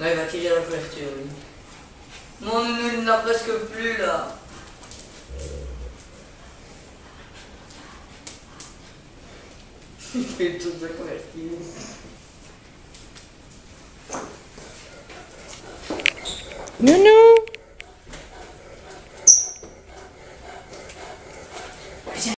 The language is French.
Non, il va tirer la couverture, oui. Mon nounou, il n'a presque plus, là. Il fait toute la couverture. Nounou